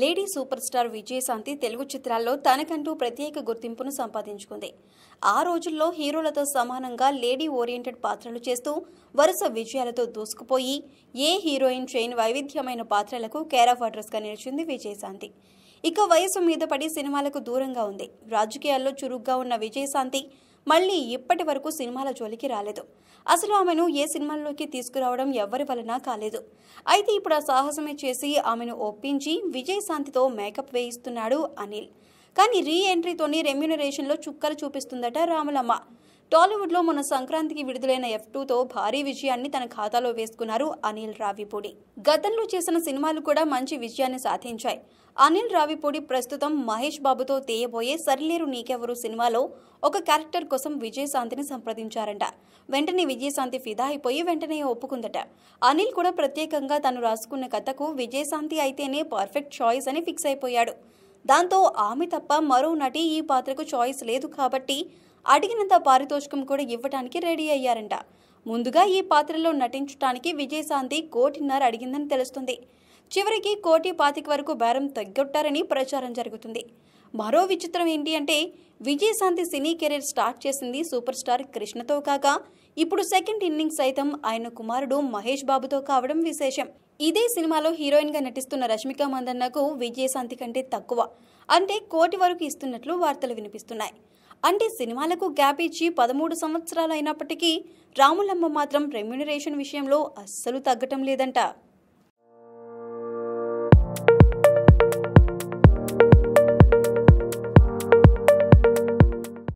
Lady super star Vijayashanti Telugu చిత్రాల్లో తనకంటూ ప్రత్యేక గుర్తింపును సంపాదించుకుంది. ఆ రోజుల్లో హీరోలతో సమానంగా లేడీ ఓరియంటెడ్ పాత్రలు చేస్తూ వరుస విజయాలతో దూసుకుపోయి ఏ హీరోయిన్ చేయని వైవిధ్యమైన పాత్రలకు కేర్ ఆఫ్ అడ్రస్గా నిలిచింది విజయశాంతి. ఇక వయసు మీద పడి సినిమాలకు దూరంగా ఉంది. రాజకీయాల్లో చురుగ్గా ఉన్న విజయశాంతి మళ్ళీ ఇప్పటి వరకు సినిమాల జోలికి రాలేదు. అసలు ఆమెను ఏ సినిమాల్లోకి తీసుకురావడం ఎవ్వరి వలన కాలేదు. అయితే ఇప్పుడు ఆ సాహసమే చేసి ఆమెను ఒప్పించి విజయశాంతితో మేకప్ వేయిస్తున్నాడు అనిల్. కానీ రీ ఎంట్రీతోని రెమ్యునరేషన్లో చుక్కలు చూపిస్తుందట రాములమ్మ. టాలీవుడ్లో మన సంక్రాంతికి విడుదలైన ఎఫ్ టూతో భారీ విజయాన్ని తన ఖాతాలో వేసుకున్నారు అనిల్ రావిపూడి. గతంలో చేసిన సినిమాలు కూడా మంచి విజయాన్ని సాధించాయి. అనిల్ రావిపూడి ప్రస్తుతం మహేష్ బాబుతో తీయబోయే సరిలేరు నీకెవరు సినిమాలో ఒక క్యారెక్టర్ కోసం విజయశాంతిని సంప్రదించారంట. వెంటనే విజయశాంతి ఫిదా అయిపోయి వెంటనే ఒప్పుకుందట. అనిల్ కూడా ప్రత్యేకంగా తను రాసుకున్న కథకు విజయశాంతి అయితేనే పర్ఫెక్ట్ చాయిస్ అని ఫిక్స్ అయిపోయాడు. దాంతో ఆమె తప్ప మరో నటి ఈ పాత్రకు చాయిస్ లేదు కాబట్టి అడిగినంత పారితోషికం కూడా ఇవ్వటానికి రెడీ అయ్యారంట. ముందుగా ఈ పాత్రలో నటించడానికి విజయశాంతి కోటిన్నర అడిగిందని తెలుస్తుంది. చివరికి కోటి పాతిక వరకు బేరం తగ్గొట్టారని ప్రచారం జరుగుతుంది. మరో విచిత్రం ఏంటి అంటే విజయశాంతి సినీ కెరీర్ స్టార్ట్ చేసింది సూపర్ స్టార్ కృష్ణతో కాక ఇప్పుడు సెకండ్ ఇన్నింగ్స్ సైతం ఆయన కుమారుడు మహేష్ బాబుతో కావడం విశేషం. ఇదే సినిమాలో హీరోయిన్గా నటిస్తున్న రష్మిక మందన్నకు విజయశాంతి కంటే తక్కువ. అంటే కోటి వరకు ఇస్తున్నట్లు వార్తలు వినిపిస్తున్నాయి. అంటే సినిమాలకు గ్యాప్ ఇచ్చి పదమూడు సంవత్సరాలు అయినప్పటికీ రాములమ్మ మాత్రం రెమ్యునరేషన్ విషయంలో అస్సలు తగ్గటం లేదంట.